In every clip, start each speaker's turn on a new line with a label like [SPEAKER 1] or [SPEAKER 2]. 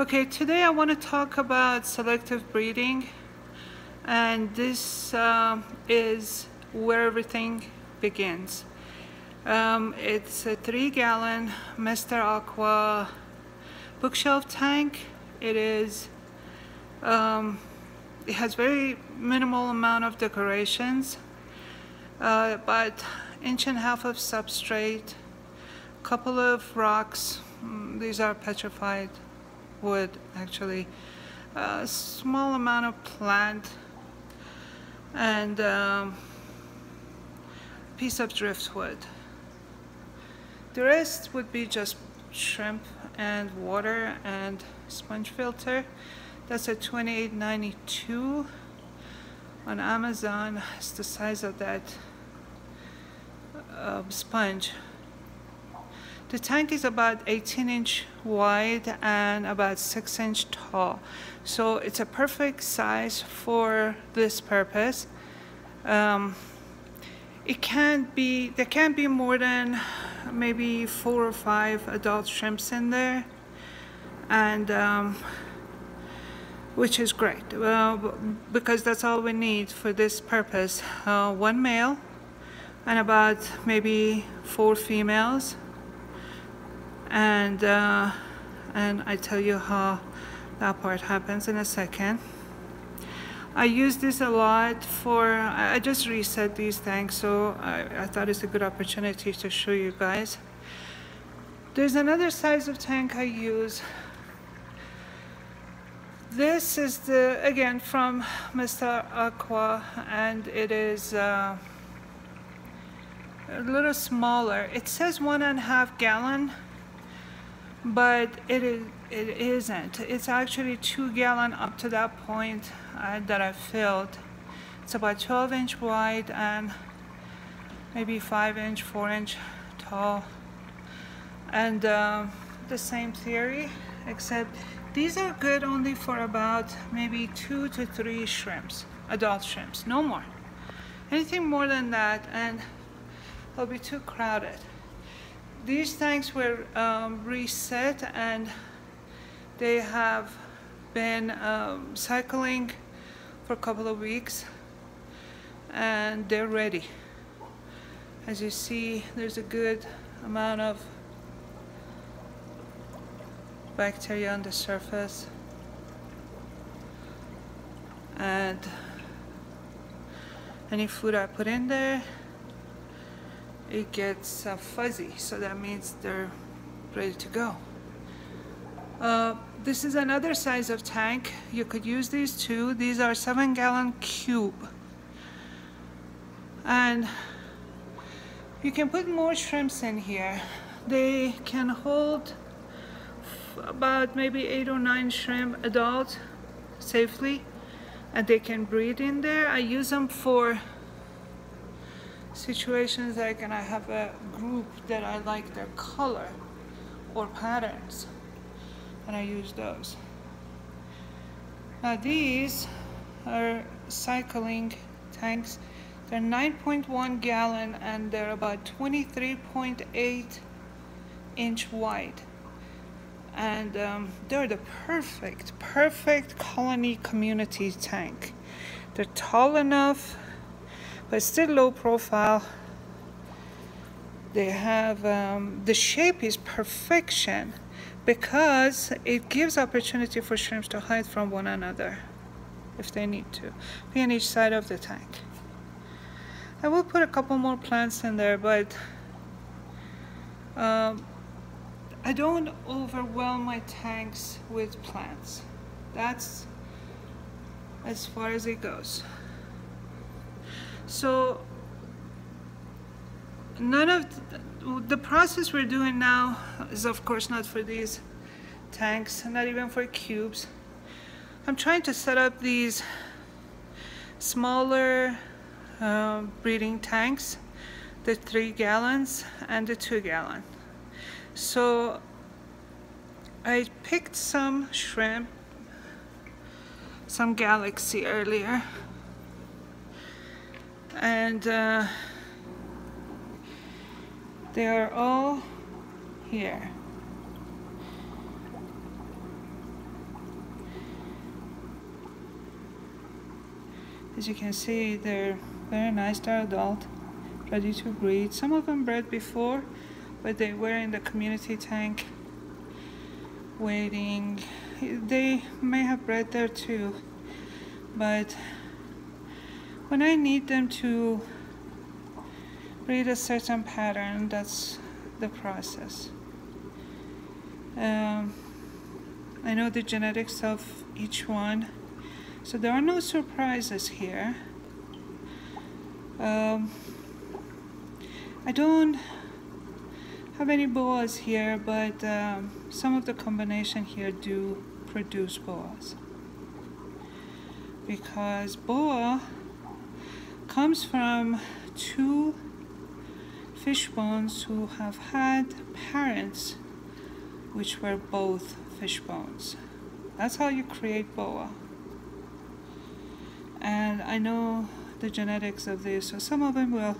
[SPEAKER 1] Okay, today I want to talk about selective breeding and this um, is where everything begins. Um, it's a three gallon Mr. Aqua bookshelf tank. It is, um, it has very minimal amount of decorations, uh, but inch and a half of substrate, couple of rocks, mm, these are petrified wood actually, a small amount of plant, and um, piece of driftwood. The rest would be just shrimp and water and sponge filter. That's a 28.92 on Amazon. It's the size of that uh, sponge. The tank is about 18 inch wide and about 6 inch tall. So it's a perfect size for this purpose. Um, it can't be, there can't be more than maybe four or five adult shrimps in there. And um, which is great uh, because that's all we need for this purpose. Uh, one male and about maybe four females and uh, and I tell you how that part happens in a second. I use this a lot for, I just reset these things, so I, I thought it's a good opportunity to show you guys. There's another size of tank I use. This is the, again, from Mr. Aqua, and it is uh, a little smaller. It says one and a half gallon, but it is it isn't. It's actually two gallon up to that point uh, that I filled. It's about 12 inch wide and maybe 5 inch 4 inch tall. And uh, the same theory except these are good only for about maybe two to three shrimps adult shrimps no more. Anything more than that and it'll be too crowded these tanks were um, reset and they have been um, cycling for a couple of weeks and they're ready. As you see, there's a good amount of bacteria on the surface and any food I put in there it gets uh, fuzzy so that means they're ready to go. Uh, this is another size of tank. You could use these two. These are seven gallon cube. And you can put more shrimps in here. They can hold about maybe eight or nine shrimp adult safely and they can breed in there. I use them for situations like and I have a group that I like their color or patterns and I use those. Now these are cycling tanks. They're 9.1 gallon and they're about 23.8 inch wide. And um, they're the perfect, perfect colony community tank. They're tall enough but still low profile. They have, um, the shape is perfection because it gives opportunity for shrimps to hide from one another if they need to. Be on each side of the tank. I will put a couple more plants in there, but um, I don't overwhelm my tanks with plants. That's as far as it goes. So none of the, the process we're doing now is of course not for these tanks, not even for cubes. I'm trying to set up these smaller uh, breeding tanks, the three gallons and the two gallon. So I picked some shrimp, some galaxy earlier and uh, they are all here. As you can see they're very nice they're adult ready to breed. Some of them bred before but they were in the community tank waiting. They may have bred there too but when I need them to read a certain pattern, that's the process. Um, I know the genetics of each one, so there are no surprises here. Um, I don't have any boas here, but um, some of the combination here do produce boas. Because boa comes from two fish bones who have had parents which were both fish bones. That's how you create boa. And I know the genetics of this, so some of them will.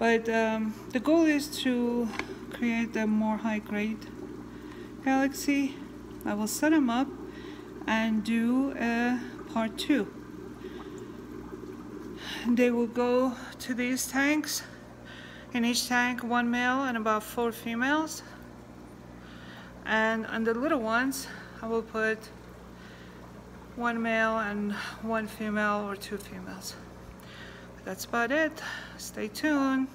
[SPEAKER 1] But um, the goal is to create a more high grade galaxy. I will set them up and do a part two. They will go to these tanks. In each tank, one male and about four females. And on the little ones, I will put one male and one female or two females. That's about it. Stay tuned.